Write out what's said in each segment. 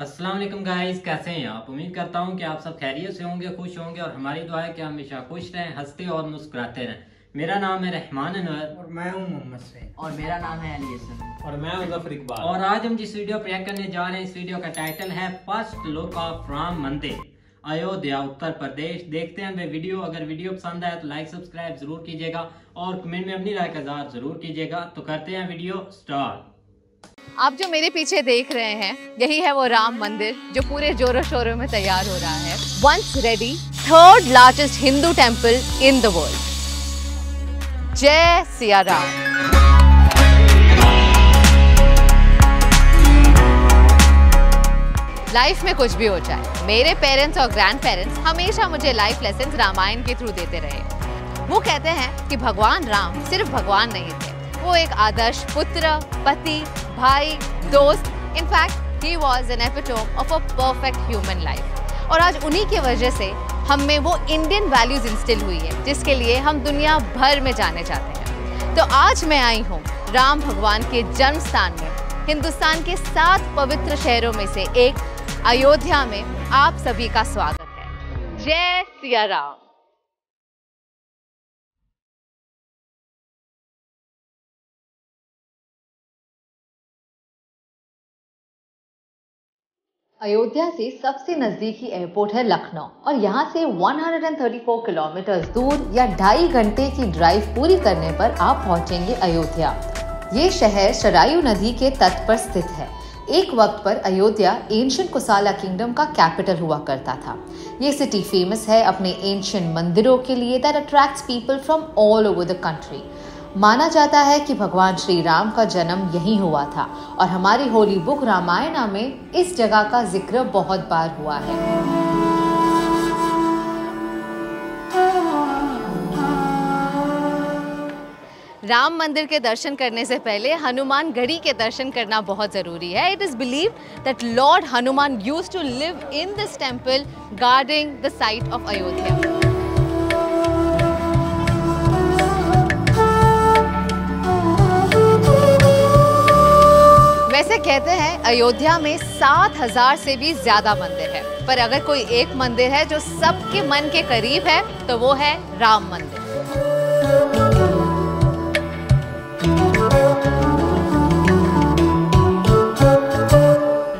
Aslam guys कैसे हैं आप? उम्मीद करता हूँ कि आप सब खैरियत से होंगे खुश होंगे और हमारी दुआ है कि हमेशा खुश रहें हँसते और मुस्कुराते रहें। मेरा नाम है रहमान अनवर। और मैं हूँ मोहम्मद से और मेरा नाम है अली हसन। और मैं मुजफ्फर इकबाल। और आज हम जिस वीडियो प्रिया करने जा रहे हैं इस वीडियो का टाइटल है फ़र्स्ट लुक ऑफ़ राम मंदिर। अयोध्या, उत्तर प्रदेश। देखते हैं वे वीडियो। अगर वीडियो पसंद आए तो लाइक सब्सक्राइब ज़रूर कीजिएगा और कमेंट में अपनी राय का इजहार ज़रूर कीजिएगा। तो करते हैं वीडियो स्टार्ट आप जो मेरे पीछे देख रहे हैं, यही है वो राम मंदिर जो पूरे जोरों शोरों में तैयार हो रहा है। Once ready third largest Hindu temple in the world जय सिया राम। लाइफ में कुछ भी हो जाए। मेरे पेरेंट्स और ग्रैंड पेरेंट्स हमेशा मुझे लाइफ लेसन रामायण के थ्रू देते रहे। वो कहते हैं कि भगवान राम सिर्फ़ भगवान नहीं थे। वो एक आदर्श पुत्र, पति, भाई, दोस्त। In fact he was an epitome of a perfect human life और आज उन्हीं की वजह से हम में वो इंडियन वैल्यूज़ इंस्टिल हुई है, जिसके लिए हम दुनिया भर में जाने जाते हैं। तो आज मैं आई हूँ राम भगवान के जन्म स्थान में, हिंदुस्तान के सात पवित्र शहरों में से एक अयोध्या में आप सभी का स्वागत है। जय सिया राम अयोध्या से सबसे नज़दीकी एयरपोर्ट है लखनऊ और यहाँ से 134 किलोमीटर दूर या ढाई घंटे की ड्राइव पूरी करने पर आप पहुँचेंगे अयोध्या। ये शहर शरायु नदी के तट पर स्थित है। एक वक्त पर अयोध्या एंशियंट कुसाला किंगडम का कैपिटल हुआ करता था। ये सिटी फ़ेमस है अपने एंशियंट मंदिरों के लिए that attracts people from all over the country माना जाता है कि भगवान श्री राम का जन्म यहीं हुआ था और हमारी होली बुक रामायणा में इस जगह का ज़िक्र बहुत बार हुआ है। राम मंदिर के दर्शन करने से पहले हनुमान गढ़ी के दर्शन करना बहुत ज़रूरी है। It is believe that lord Hanuman use to live in this temple guarding the site of Ayodhya वैसे कहते हैं, अयोध्या में सात हज़ार से भी ज़्यादा मंदिर है। पर अगर कोई एक मंदिर है जो सबके मन के करीब है तो वो है राम मंदिर।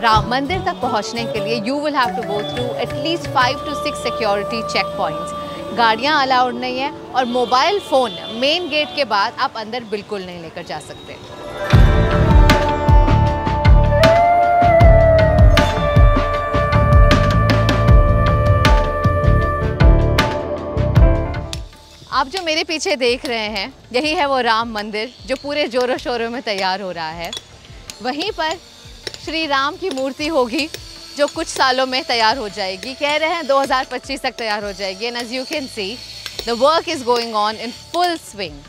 राम मंदिर तक पहुँचने के लिए you will have to go through at least five to six security check points गाड़ियाँ अलाउड नहीं है और मोबाइल फ़ोन मेन गेट के बाद आप अंदर बिल्कुल नहीं लेकर जा सकते। आप जो मेरे पीछे देख रहे हैं, यही है वो राम मंदिर जो पूरे जोरों शोरों में तैयार हो रहा है। वहीं पर श्री राम की मूर्ति होगी, जो कुछ सालों में तैयार हो जाएगी। कह रहे हैं 2025 तक तैयार हो जाएगी and as you can see the work is going on in full swing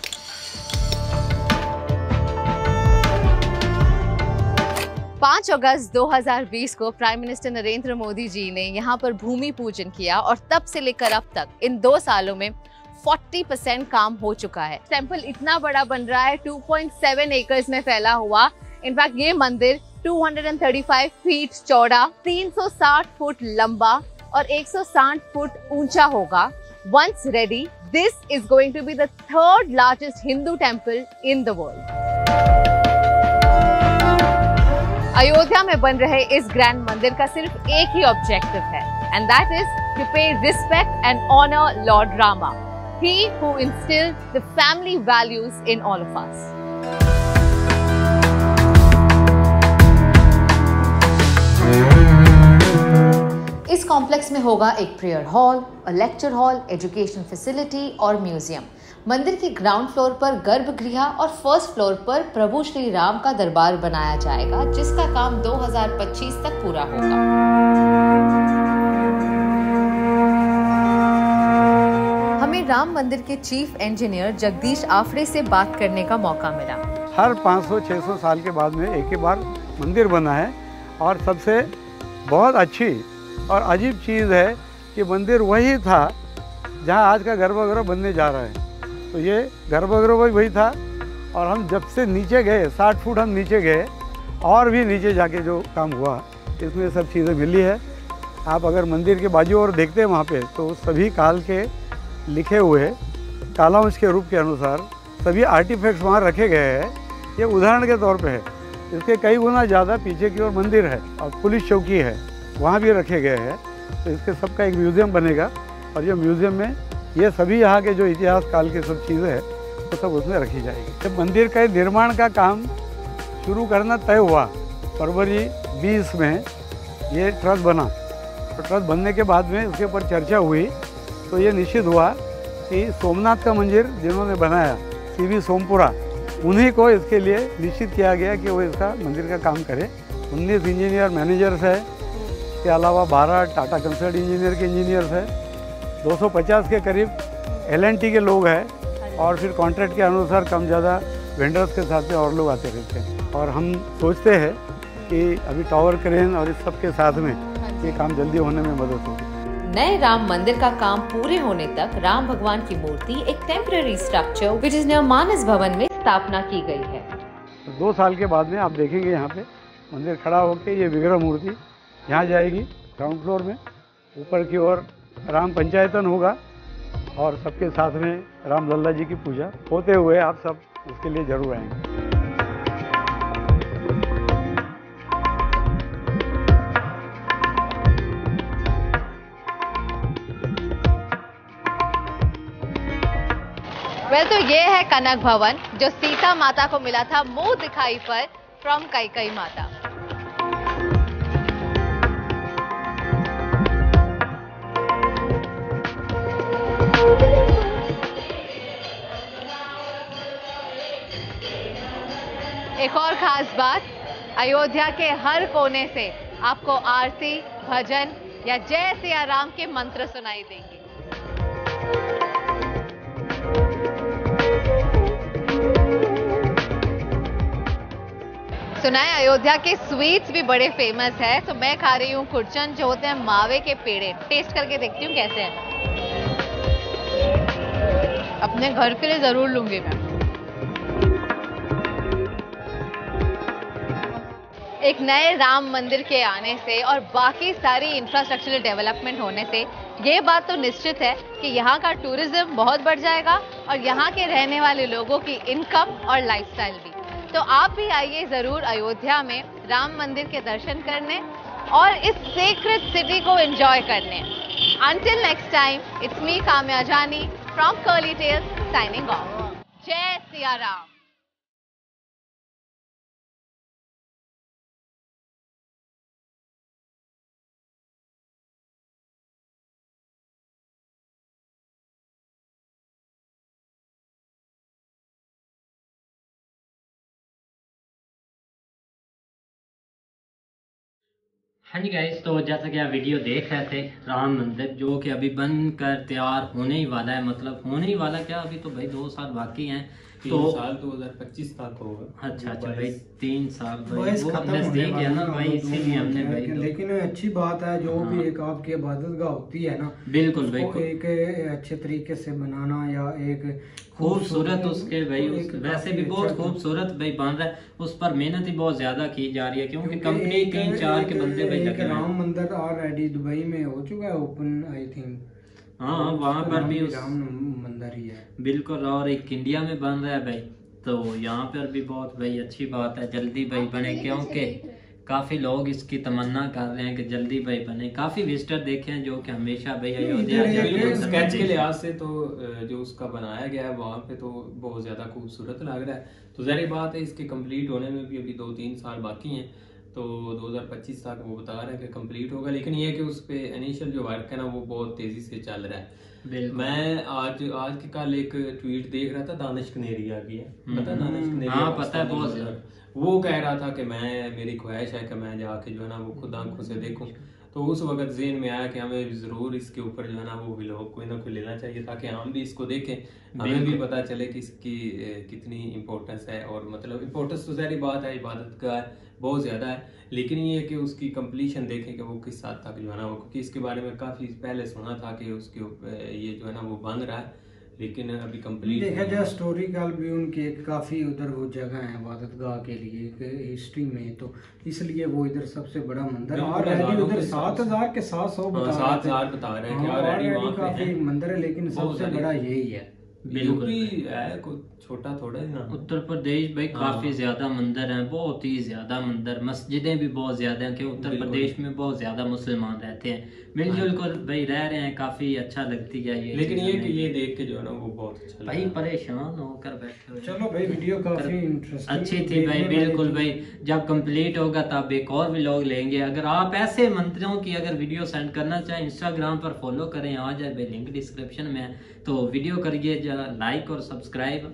पाँच अगस्त 2020 को प्राइम मिनिस्टर नरेंद्र मोदी जी ने यहाँ पर भूमि पूजन किया और तब से लेकर अब तक इन दो सालों में 40 परसेंट काम हो चुका है। टेंपल इतना बड़ा बन रहा है 2.7 एकर्स में फैला हुआ। इनफैक्ट ये मंदिर 235 फीट चौड़ा 360 फुट लंबा और 160 फुट ऊँचा होगा। Once ready this is going to be the third largest Hindu temple in the world Ayodhya में बन रहे इस ग्रैंड मंदिर का सिर्फ़ एक ही ऑब्जेक्टिव है and that is to pay respect and honour lord Rama he who instilled the family values in all of us. Complex में होगा एक prayer hall lecture hall education facility और म्यूज़ियम मंदिर के ग्राउंड फ्लोर पर गर्भगृह और फ़र्स्ट फ्लोर पर प्रभु श्री राम का दरबार बनाया जाएगा, जिसका काम 2025 तक पूरा होगा। हमें राम मंदिर के चीफ इंजीनियर जगदीश आफरे से बात करने का मौका मिला। हर 500-600 साल के बाद में एक ही बार मंदिर बना है और सबसे बहुत अच्छी और अजीब चीज़ है कि मंदिर वही था जहाँ आज का गर्भगृह बनने जा रहा है। तो ये गर्भगृह भी वही था और हम जब से नीचे गए, साठ फुट हम नीचे गए, और भी नीचे जाके जो काम हुआ, इसमें सब चीज़ें मिली है। आप अगर मंदिर के बाजू और देखते हैं वहाँ पे तो सभी काल के लिखे हुए कालांश के रूप के अनुसार, सभी आर्टिफैक्ट्स वहाँ रखे गए हैं। ये उदाहरण के तौर पे है। इसके कई गुना ज़्यादा पीछे की ओर मंदिर है और पुलिस चौकी है। वहाँ भी रखे गए हैं। तो इसके सबका एक म्यूज़ियम बनेगा और ये म्यूज़ियम में ये सभी यहाँ के जो इतिहास काल के सब चीज़ें हैं, वो सब उसमें रखी जाएगी। जब मंदिर का निर्माण का काम शुरू करना तय हुआ, फरवरी 20 में ये ट्रस्ट बना। तो ट्रस्ट बनने के बाद में उसके ऊपर चर्चा हुई। तो ये निश्चित हुआ कि सोमनाथ का मंदिर जिन्होंने बनाया सी वी सोमपुरा, उन्हीं को इसके लिए निश्चित किया गया कि वो इसका मंदिर का काम करे। उन्नीस इंजीनियर मैनेजर्स है इसके अलावा बारह टाटा कंसल्ट इंजीनियर के इंजीनियर्स है। 250 के करीब एल के लोग हैं और फिर कॉन्ट्रैक्ट के अनुसार कम ज़्यादा वेंडर्स के साथ में और लोग आते रहते हैं। और हम सोचते हैं कि अभी टावर क्रेन और इस सब के साथ में ये काम जल्दी होने में मदद होगी। नए राम मंदिर का काम पूरे होने तक राम भगवान की मूर्ति एक temporary structure which is Manas Bhavan में स्थापना की गई है। दो साल के बाद में आप देखेंगे यहाँ पे मंदिर खड़ा होकर ये विग्रह मूर्ति यहाँ जाएगी ग्राउंड फ्लोर में, ऊपर की ओर राम पंचायतन होगा और सबके साथ में राम लल्ला जी की पूजा होते हुए आप सब उसके लिए ज़रूर आएँगे। वेल तो ये है कनक भवन, जो सीता माता को मिला था, मुँह दिखाई पर फ्रॉम कई कई माता। एक और खास बात, अयोध्या के हर कोने से आपको आरती, भजन या जय सिया राम के मंत्र सुनाई देंगे। सुना है अयोध्या के स्वीट्स भी बड़े फ़ेमस है तो मैं खा रही हूँ कुर्चन जो होते हैं मावे के पेड़े। टेस्ट करके देखती हूँ कैसे हैं। अपने घर के लिए ज़रूर लूँगी मैं। एक नए राम मंदिर के आने से और बाकी सारी इंफ्रास्ट्रक्चरल डेवलपमेंट होने से, ये बात तो निश्चित है कि यहाँ का टूरिज़्म बहुत बढ़ जाएगा और यहाँ के रहने वाले लोगों की इनकम और लाइफस्टाइल भी। तो आप भी आइए ज़रूर अयोध्या में राम मंदिर के दर्शन करने और इस सीक्रेट सिटी को एंजॉय करने। Until next time it's me Kamya Jani from Curly Tales signing off जय सिया राम। हाँ जी गाइस तो जैसा कि आप वीडियो देख रहे थे, राम मंदिर, जो कि अभी बनकर तैयार होने ही वाला है। मतलब होने ही वाला क्या? अभी तो भाई दो साल बाकी हैं। तो साल 2025 तक होगा। अच्छा अच्छा भाई तीन साल भाई वो नज़दीक है ना भाई दो इसीलिए हमने भाई तो- लेकिन अच्छी बात है जो भी हाँ। एक आपकी इबादत गाह होती है ना बिल्कुल उसको बिल्कुल एक अच्छे तरीके से बनाना या एक खूबसूरत उसके भाई उस, वैसे भी बहुत अच्छा- खूबसूरत भाई बन रहा है उस पर मेहनत ही बहुत ज़्यादा की जा रही है क्योंकि कंपनी तीन चार के बंदे भाई लगे राम मंदिर ऑलरेडी दुबई में हो चुका है ओपन आई थिंक हाँ वहाँ पर भी उस राम मंदिर ही है। बिल्कुल और एक इंडिया में बन रहा है भाई। तो यहाँ पर भी बहुत भाई अच्छी बात है जल्दी भाई बने क्योंकि काफ़ी लोग इसकी तमन्ना कर रहे हैं कि जल्दी भाई बने। काफ़ी विजिटर देखे हैं जो कि हमेशा भाई अयोध्या स्केच के लिहाज से तो जो उसका बनाया गया है वहाँ पे तो बहुत ज़्यादा खूबसूरत लग रहा है। तो जहरी बात है इसके कंप्लीट होने में भी अभी दो तीन साल बाकी हैं। तो 2025 तक वो बता रहे हैं कि कंप्लीट होगा लेकिन ये है कि उस पर इनिशियल जो वर्क है ना वो बहुत तेज़ी से चल रहा है। मैं आज आज के कल एक ट्वीट देख रहा था दानिश कनेरिया की है। पता है दानिश कनेरिया हाँ, पता है, बहुत वो कह रहा था कि मैं मेरी ख्वाहिश है कि मैं जाके जो है ना वो खुद आँखों से देखूँ। तो उस वक्त जेन में आया कि हमें ज़रूर इसके ऊपर जो है ना वो ब्लॉग कोई ना कोई लेना चाहिए ताकि हम भी इसको देखें। हमें भी पता चले कि इसकी कितनी इम्पोर्टेंस है और मतलब इम्पोर्टेंस तो सारी बात है इबादत का है बहुत ज़्यादा है लेकिन ये है कि उसकी कंप्लीशन देखें कि वो किस हद तक जो है ना वो क्योंकि इसके बारे में काफ़ी पहले सुना था कि उसके ऊपर ये जो है ना वो बंद रहा है। लेकिन अभी कंप्लीट देखा जाए हिस्टोरिकल भी उनके काफ़ी उधर वो जगह है इबादत गाह के लिए हिस्ट्री में तो इसलिए वो इधर सबसे बड़ा मंदिर है। और उधर सात हज़ार के सात सौ हाँ, सात हज़ार बता रहे हैं हाँ, काफ़ी मंदिर है लेकिन सबसे बड़ा यही है। बिल्कुल। यूपी है कोई? छोटा थोड़ा ही ना उत्तर प्रदेश भाई हाँ। काफ़ी ज़्यादा मंदिर हैं बहुत ही ज़्यादा मंदिर मस्जिदें भी बहुत ज़्यादा हैं कि उत्तर प्रदेश में बहुत ज़्यादा मुसलमान रहते हैं। मिलजुल कर भाई रह रहे हैं काफ़ी अच्छा लगती है ये लेकिन ये कि ये देख के जो है ना वो बहुत अच्छा भाई परेशान होकर बैठे चलो भाई वीडियो काफ़ी इंटरेस्टिंग अच्छी थी भाई बिल्कुल भाई। जब कंप्लीट होगा तब एक और व्लॉग लेंगे। अगर आप ऐसे मंत्रियों की अगर वीडियो सेंड करना चाहें इंस्टाग्राम पर फॉलो करें आ जाए भाई लिंक डिस्क्रिप्शन में तो वीडियो करिए लाइक और सब्सक्राइब